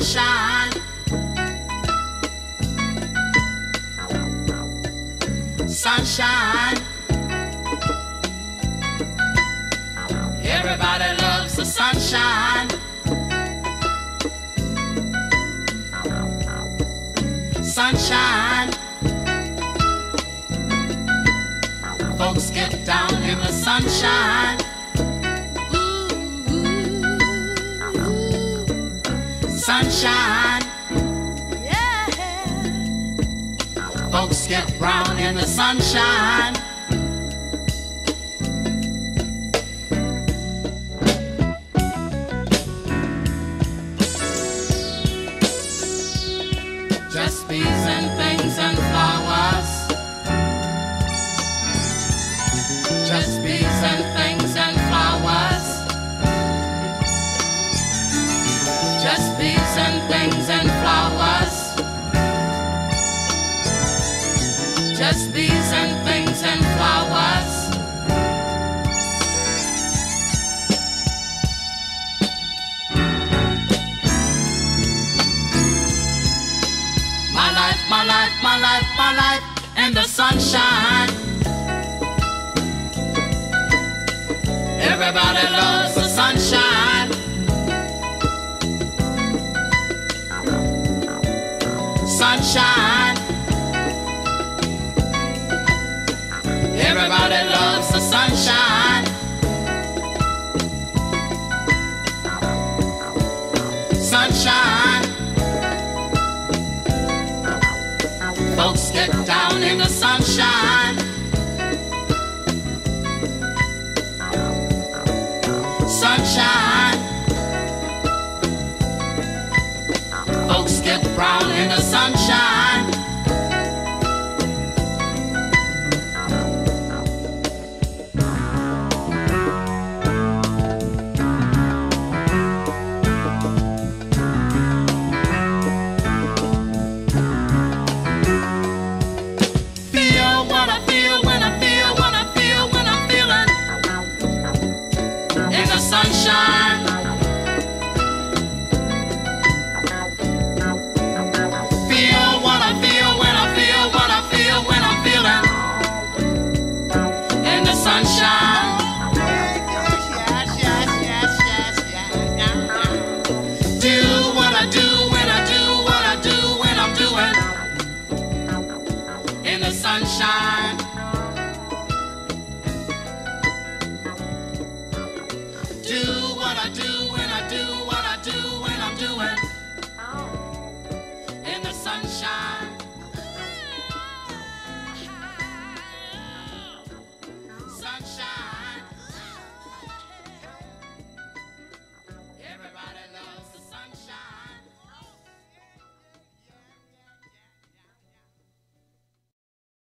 sunshine. Sunshine. Everybody loves the sunshine. Sunshine. Sunshine. Yeah. Folks get brown in the sunshine. Just bees and things and flowers. Just bees and My life, my life, my life, in the sunshine. Everybody loves the sunshine. Sunshine. Everybody loves the sunshine. Sunshine. sunshine. sunshine.